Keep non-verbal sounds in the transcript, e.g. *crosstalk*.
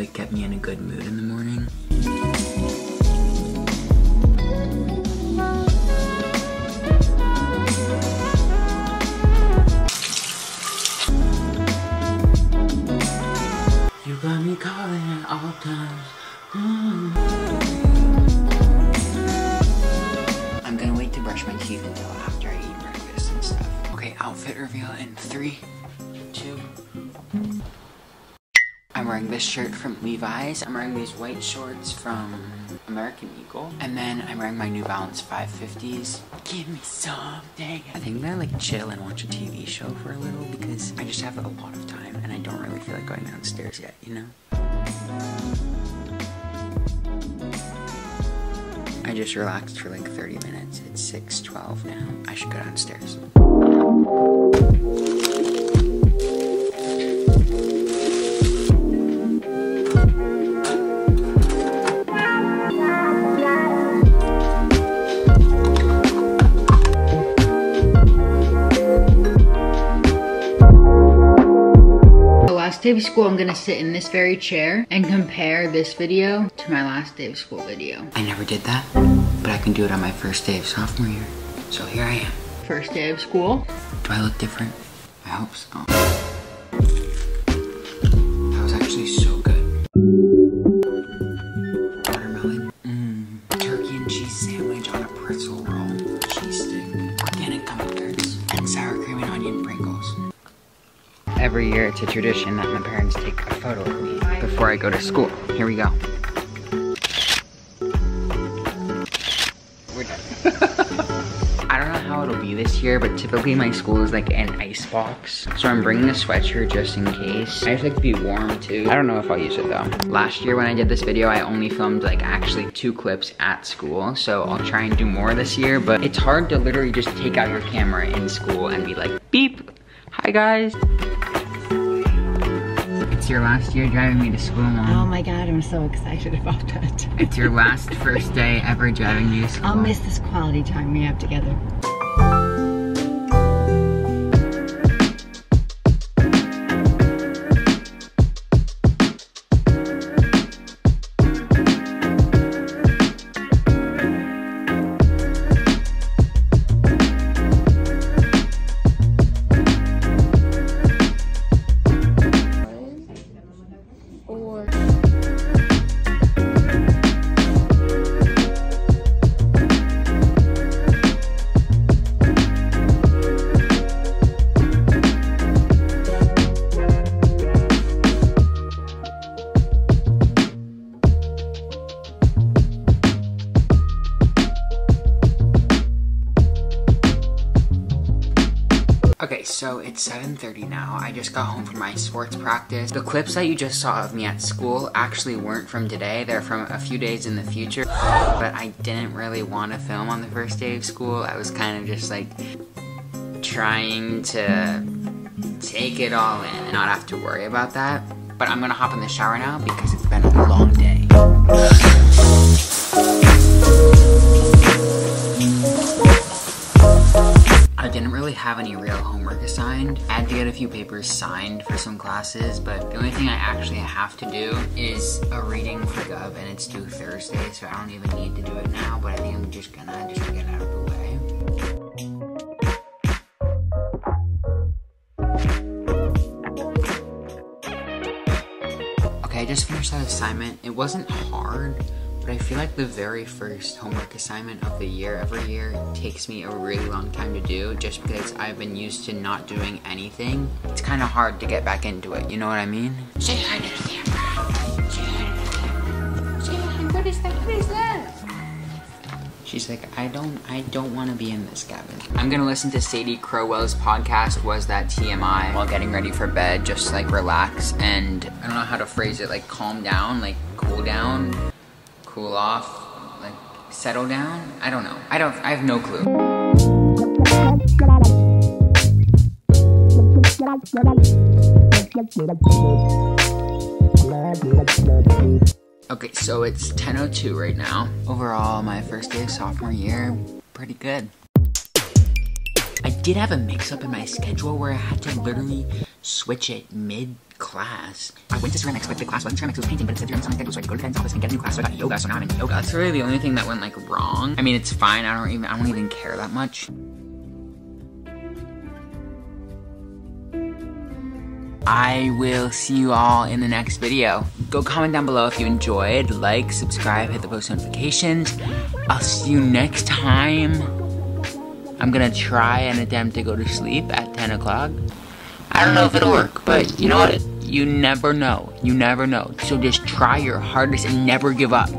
like get me in a good mood in the morning. You got me calling at all times. Mm. I'm gonna wait to brush my teeth until after I eat breakfast and stuff. Okay, outfit reveal in three, wearing this shirt from Levi's. I'm wearing these white shorts from American Eagle. And then I'm wearing my New Balance 550s. Give me something. I think I'm gonna like chill and watch a TV show for a little because I just have a lot of time and I don't really feel like going downstairs yet, you know? I just relaxed for like 30 minutes. It's 6.12 now. I should go downstairs. Last day of school, I'm gonna sit in this very chair and compare this video to my last day of school video. I never did that, but I can do it on my first day of sophomore year. So here I am. First day of school. Do I look different? I hope so. Every year it's a tradition that my parents take a photo of me before I go to school. Here we go. *laughs* I don't know how it'll be this year, but typically my school is like an ice box. So I'm bringing a sweatshirt just in case. I just like to be warm too. I don't know if I'll use it though. Last year when I did this video, I only filmed like actually two clips at school. So I'll try and do more this year, but it's hard to literally just take out your camera in school and be like, beep, hi guys. It's your last year driving me to school, Mom. Oh my god, I'm so excited about that. It's your last first day ever driving me to school. I'll miss this quality time we have together. Okay, so it's 7.30 now. I just got home from my sports practice. The clips that you just saw of me at school actually weren't from today. They're from a few days in the future. But I didn't really want to film on the first day of school. I was kind of just like trying to take it all in and not have to worry about that. But I'm gonna hop in the shower now because it's been a long few papers signed for some classes, but the only thing I actually have to do is a reading for Gov, and it's due Thursday, so I don't even need to do it now, but I think I'm just gonna just get out of the way. Okay, I just finished that assignment. It wasn't hard, but I feel like the very first homework assignment of the year every year takes me a really long time to do just because I've been used to not doing anything. It's kind of hard to get back into it, you know what I mean? Say hi to the camera. Say hi to the camera. Say hi, what is that? What is that? She's like, I don't, I don't want to be in this, Gavin. I'm gonna listen to Sadie Crowell's podcast, Was That TMI, while getting ready for bed, just like relax and I don't know how to phrase it, like calm down, like cool down, cool off, like settle down. I don't know. I don't, I have no clue. Okay, so it's 10.02 right now. Overall, my first day of sophomore year, pretty good. Did have a mix up in my schedule where I had to literally switch it mid class. I went to ceramics, but the class wasn't ceramics, it was painting, but it said during something so I go to the dentist office and get a new class, so I got yoga, so now I'm in yoga. That's really the only thing that went like wrong. I mean, it's fine, I don't even, I don't even care that much. I will see you all in the next video. Go comment down below if you enjoyed, like, subscribe, hit the post notifications. I'll see you next time. I'm gonna try and attempt to go to sleep at 10 o'clock. I don't know if it'll work, but you know what? You never know. You never know. So just try your hardest and never give up.